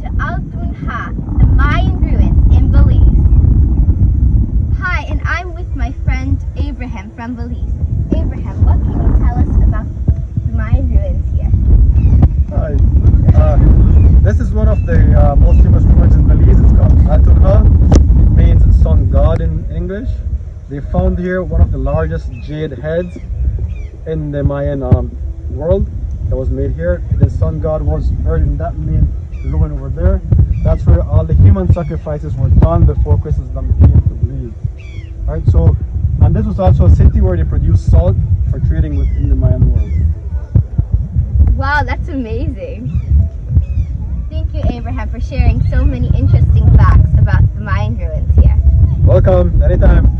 to Altun Ha, the Mayan ruins in Belize. Hi, and I'm with my friend Abraham from Belize. Abraham, what can you tell us about the Mayan ruins here? Hi. Uh, this is one of the uh, most famous ruins in Belize. It's called Altun Ha. It means sun god in English. They found here one of the largest jade heads in the Mayan um, world that was made here. The sun god was buried in that main ruin over there. That's where all the human sacrifices were done before Christendom came to Belize. Alright, so, and this was also a city where they produced salt for trading within the Mayan world. Wow, that's amazing. Thank you, Abraham, for sharing so many interesting facts about the Mayan ruins here. Welcome, anytime.